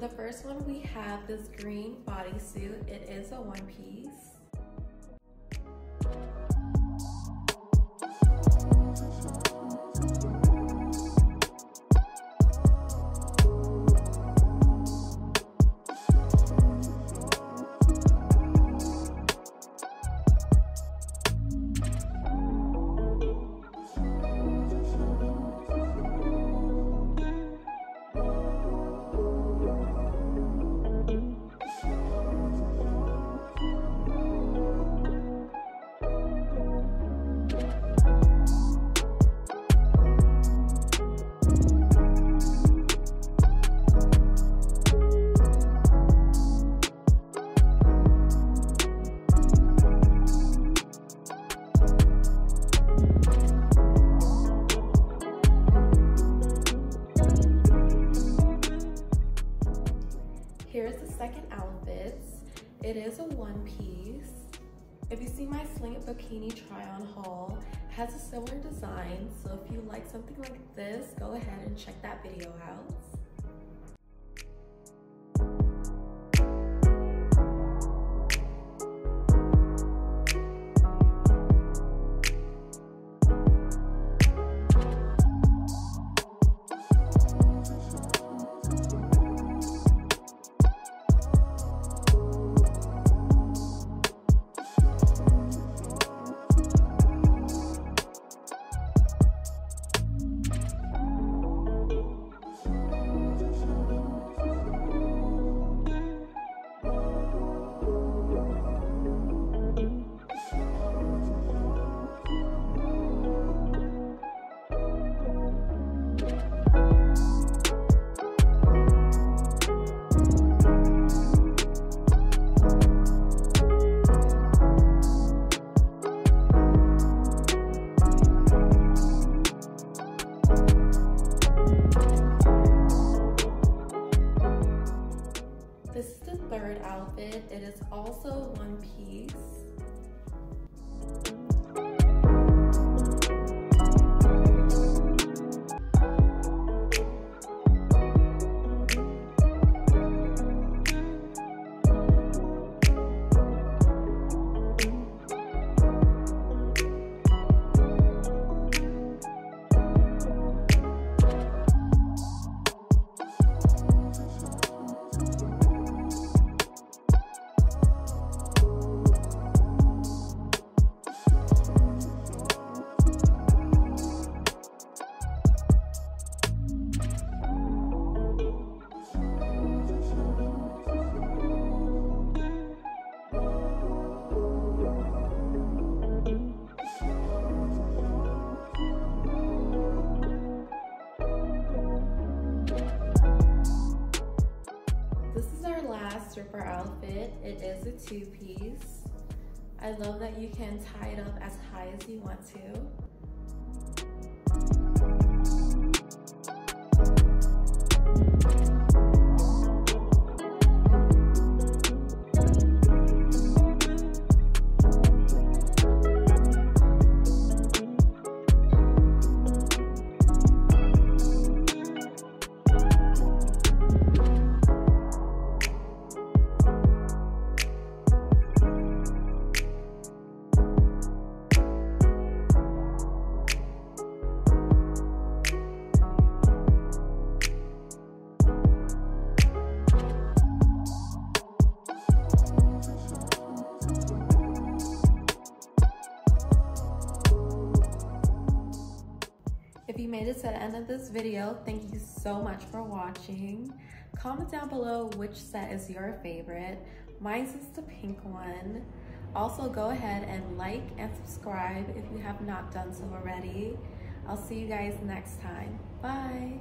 the first one, we have this green bodysuit. It is a one piece. Here's the second outfit. It is a one piece. If you see my sling bikini try on haul, has a similar design. So if you like something like this, go ahead and check that video out. This is the third outfit. It is also one piece. Stripper outfit. It is a two piece. I love that you can tie it up as high as you want to. You made it to the end of this video, thank you so much for watching. Comment down below which set is your favorite. Mine is the pink one. Also go ahead and like and subscribe if you have not done so already. I'll see you guys next time. Bye.